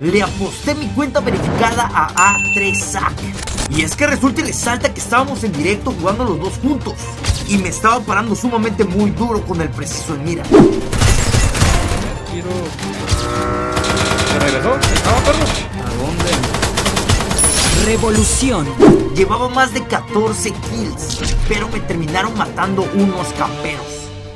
Le aposté mi cuenta verificada a A3SAC. Y es que resulta y resalta que estábamos en directo jugando los dos juntos. Y me estaba parando sumamente muy duro con el preciso en mira. ¿Se regresó? ¿Estaba perro? ¿A dónde? Revolución. Llevaba más de 14 kills, pero me terminaron matando unos camperos.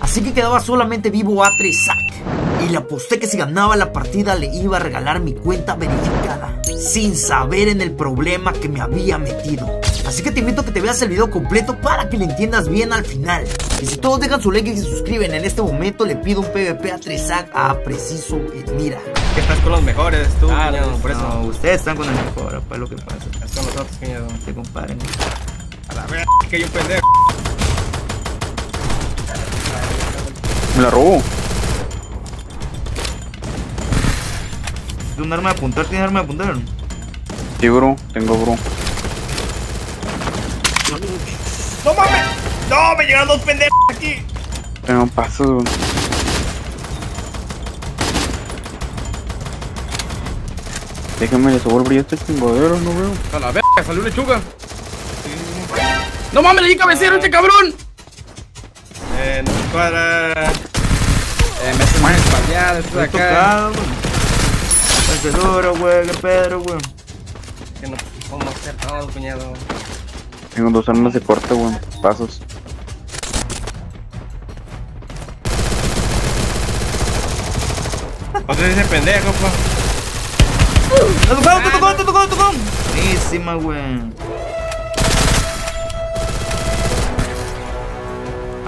Así que quedaba solamente vivo A3SAC. Y le aposté que si ganaba la partida le iba a regalar mi cuenta verificada, sin saber en el problema que me había metido. Así que te invito a que te veas el video completo para que le entiendas bien al final. Y si todos dejan su like y se suscriben en este momento, le pido un PvP a 3SAC a Preciso Mira. Que estás con los mejores, tú, Ah, no, por eso. no, ustedes están con el mejor, apa, es lo que pasa. Estás con nosotros, cuñado. Se comparen. A la verga, que hay un pendejo. Me la robó. ¿Tiene un arma de apuntar? ¿Tiene arma de apuntar? Sí, bro. Tengo, bro. ¡No mames! ¡No! ¡Me llegaron dos pendejos aquí! Tengo pasos, bro. Déjame le subo el brillo a este chingodero, no veo. A la verga, salió lechuga. ¡No mames, le di cabecero a este cabrón! Eh, no se de Estoy acá. tocado, güey. Qué duro, güey, qué pedro, güey. Que no podemos hacer todo, cuñado. Tengo dos armas de corte, weón. Pasos. Vez ese pendejo, pa. ¡Te tocó, te tocó, te tocó, te tocó! Buenísima, güey.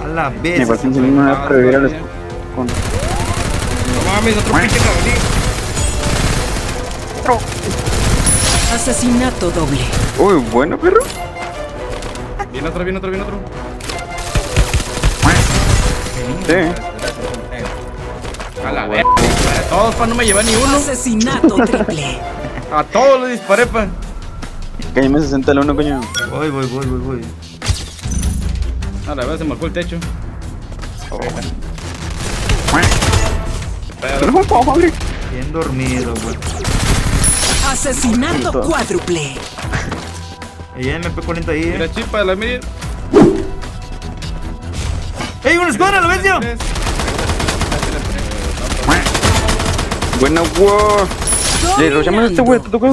A la vez. Me parece que no me va a revivir al escudo. Mames, otro pinche jabalí. Asesinato doble. Uy, bueno, perro. Viene otro, viene otro, viene otro. Sí. A la verga. A todos, pa, no me lleva ni uno. Asesinato triple. A todos les disparé, pa. Cállame 60 al 1, coño. Voy, voy, voy, voy, voy. A la verga, se marcó el techo. Pero no, pobre. Bien dormido, güey. Asesinato cuádruple. Ella MP40 ahí, eh. Mira, chispa de la mira. ¡Ey, una escuadra, lo ves, tío! Buena, wow. Le rochamos a este güey, te tocó.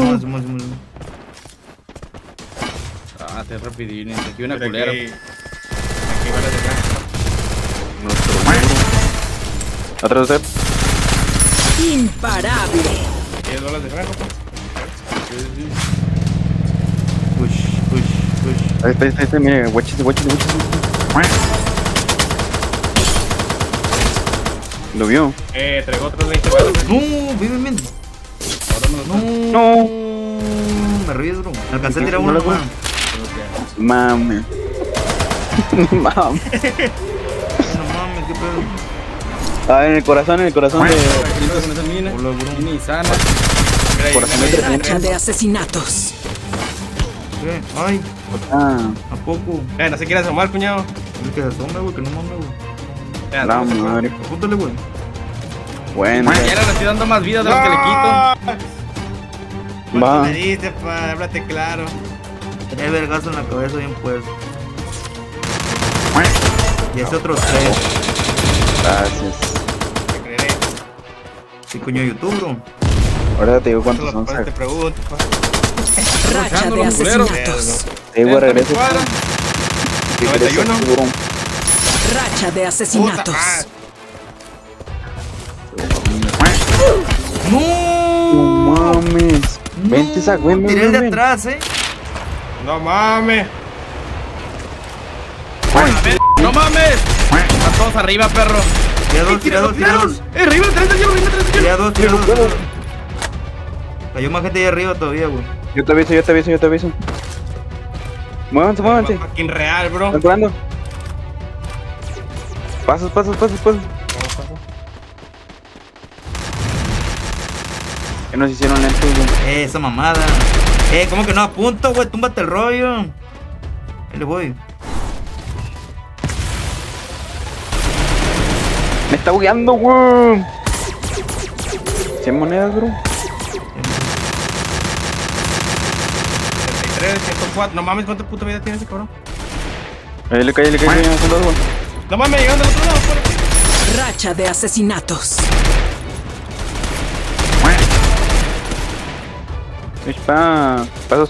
Ah, te rapidín, aquí una culera. Atrás de usted. Imparable. 10 dólares de rango, pues. Push, push, push. Ahí está, ahí está, ahí está. Mire, guachete, guachete. Lo vio. Eh, traigo otros 20 dólares. No, bien, bien, bien. Ahora me los No. No. Me ríes, bro. Alcancé a tirar No uno más. Mame. Mame. No mames, qué pedo. Ah, en el corazón, en el corazón de. Sana. Corazón de asesinatos. ¿Qué? Ay, Ah, ¿a poco? Eh, no se quiere asomar, cuñado. Es que se güey, que no mames, güey. La madre. Apúntale, güey. Bueno. Ya le estoy dando más vida de lo que le quito. Va. Me pa, háblate claro. Tres vergazo en la cabeza bien puesto. Y ese otro tres. Gracias. Sí, coño, YouTube, bro. Ahora te digo cuántos son. te pa. Racha de asesinatos. Te digo. ¿Qué crees, 91. tiburón? Racha de asesinatos. ¡No! No mames. Vente, Zack, ven, ven, Tiré el de atrás, eh. No mames. A no mames. Están todos arriba, perro. Tira dos, tira dos, tira dos. Eh, arriba, tres de hielo, arriba, tres de hielo. Tira dos, tira dos. Cayó más gente ahí arriba todavía, güey. Yo te aviso, yo te aviso, yo te aviso. Muévanse, muévanse. Fucking real, bro. Están curando. Pasos, pasos, pasos, pasos. Que nos hicieron lentos, güey. Eh, esa mamada. Eh, ¿cómo que no apunto, güey? Túmbate el rollo. Ahí le voy. Me está bugueando, weón. 100 monedas, bro. 33, 104. No mames, ¿cuánta puta vida tiene ese cabrón? Ahí le cae, le cae, le No mames, llegando al otro lado, por... Racha de asesinatos. Está. Pasos.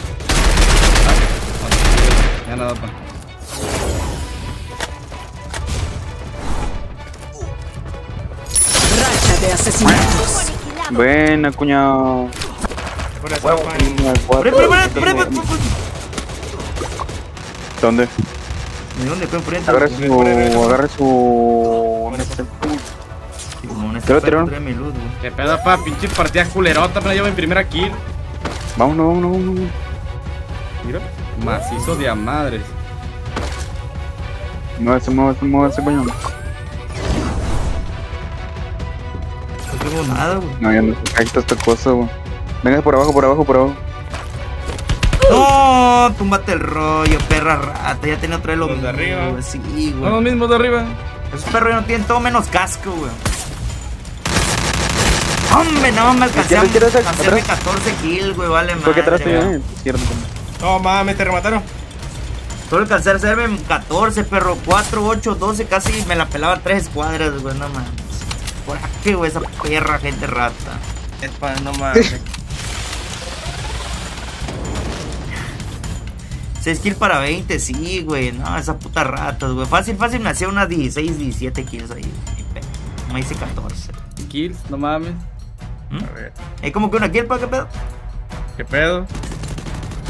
Ya nada, pa. Asesinatos. Buena, cuñado. ¿Dónde? ¿De dónde fue enfrente? Su. Agarre su. Sí, como un Te lo tiraron. trae mi luz, güey. ¿Qué pedo, pa? Pinche partida culerota, me la llevo en primera kill. Vámonos, vámonos, vámonos. Mira. Macizo de a madres. Muévese, muévese, muévese, coño. Nada, güey. No, ya no. Ahí está esta cosa, güey. Venga por abajo, por abajo, por abajo. No, túmbate el rollo, perra rata. Ya tenía otra vez lo Los de mismo, arriba. güey. Sí, Son los güey. mismos de arriba. Esos perros ya no tienen todo menos casco, güey. Hombre, no me alcancé a ¿Qué, qué, qué, qué, hacerme atrás? 14 kills, güey, vale ¿Por qué atrás madre, te güey. No mames, te remataron. Solo alcancé a hacerme 14, perro. 4, 8, 12, casi me la pelaba tres escuadras, güey, no mames. ¿Por qué, güey, esa perra gente rata? Es no mames. 6 kills para 20, sí, güey. No, esas putas ratas, güey. Fácil, fácil me hacía unas 16, 17 kills ahí. Me hice 14. Kills, no mames. ¿Mm? A ver. ¿Es como que una kill para qué pedo? ¿Qué pedo?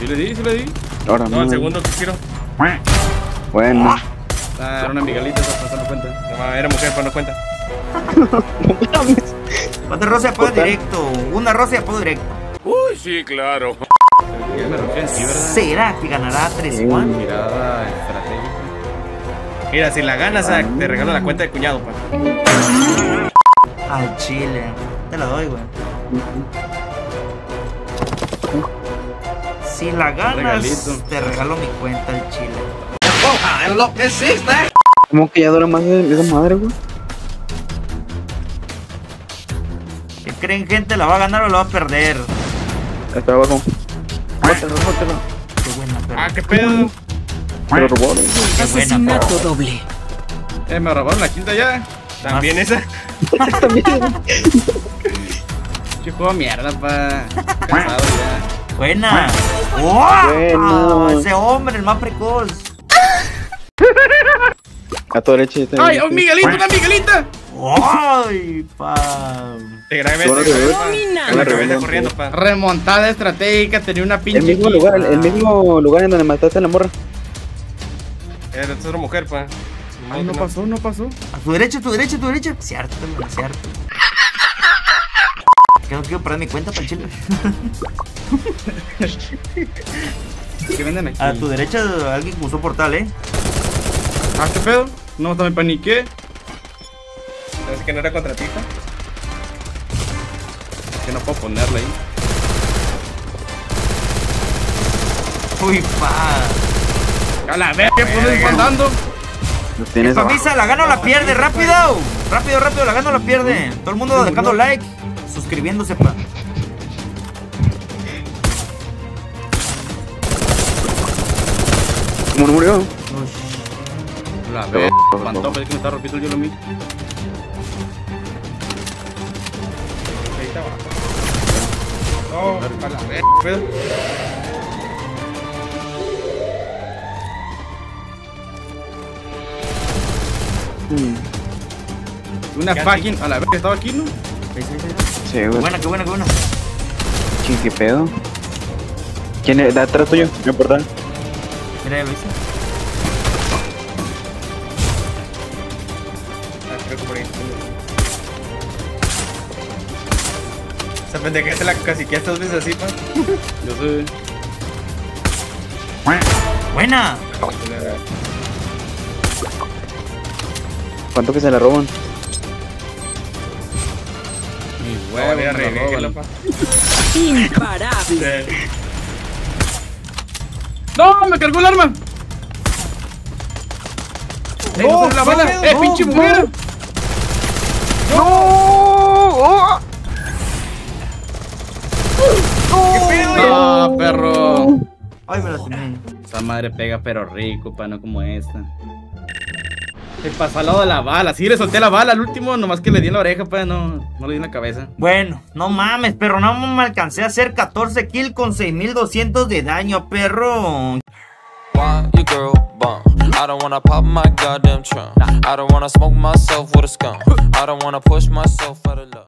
Sí le di, sí le di. Ahora No, el segundo que quiero. Bueno. Ah, era una miguelita, esa no cuenta. No mames, era mujer, pero no cuenta. Cuatro rosa y apoyo Total. directo. Una rosa y apoyo directo. En sí, ¿verdad? ¿Será que ganará 3-1? Mirada estratégica. Mira, si la ganas, ah, te regalo la cuenta de cuñado, pa. Al chile. Te la doy, güey. Si la ganas, Regalito. te regalo mi cuenta al chile. ¿Cómo que ya dura más de esa madre, güey? Creen, gente? ¿La va a ganar o la va a perder? Está abajo. Bótalo, bótalo. Qué buena. Ah, qué pedo. Se lo robó, güey. Qué buena doble. Eh, me robaron la quinta ya. También esa. Che juego mierda, pa. Cansado ya. Buena. ¡Oh! Bueno. Ese hombre, el más precoz. A tu derecha. ¡Ay, un Miguelito, una Miguelita! ¡Ay, pa! Te grabé, te grabé, pa. Corriendo, pa. Remontada estratégica, tenía una pinche El mismo lugar, el, el mismo lugar en donde mataste a la morra. Era otra mujer, pa. Ay, no pasó, no pasó. A tu derecha, a tu derecha, a tu derecha. Cierto, güey, cierto. Que no quiero perder mi cuenta el chile. ¿Qué venden aquí? A tu derecha, alguien usó portal, ¿eh? Ah, ¿qué pedo? No, me paniqué. ¿Sabes que no era contra ti, pa? Que no puedo ponerla ahí. Uy, pa. A la verga, ¿qué pones mandando? Lo tienes abajo. Pamisa, la gana o la pierde, rápido. Rápido, rápido, la gana o la pierde. Todo el mundo dejando like, suscribiéndose, pa. ¿Cómo no murió? La verga, pantoja, es que me está rompiendo yo lo mismo. Ahí Oh, a la verga, ¿qué pedo? Una fucking. A la verga, estaba aquí, ¿no? Sí, sí, sí. Sí, Qué buena, qué buena, qué buena. Sí, ¿Qué pedo? ¿Quién es? ¿De atrás tuyo? ¿Me portal? Mira, ya lo hice. Esa pendeja se la caciqueaste dos veces así, pa. Yo sé. Buena. ¿Cuánto que se la roban? Mi huevo, mira, revíguelo, pa. Imparable. ¡No! ¡Me cargó el arma! ¡Eh, no la bala! ¡Eh, pinche mujer! ¡No! ¡Qué pedo, ¡No, perro! Ay, me la tenía. Esa madre pega pero rico, pa, no como esta. Se pasó al lado de la bala. Sí, le solté la bala al último, nomás que le di en la oreja, pa, no, no le di en la cabeza. Bueno, no mames, perro, no me alcancé a hacer 14 kills con 6200 de daño, perro. Why your girl bum? I don't wanna pop my goddamn trunk. I don't wanna smoke myself with a skunk. I don't wanna push myself out of love.